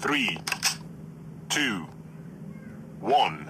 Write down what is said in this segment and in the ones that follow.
Three, two, one.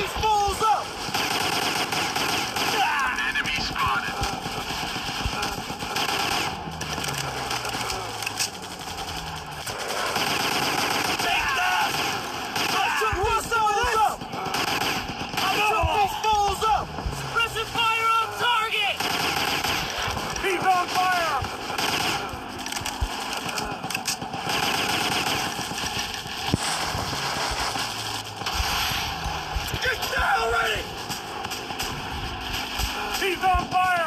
these fools up! An enemy spotted. Take that! I took these ah! fools up! I took these fools up! Suppressing fire on target! Keep on fire! on fire!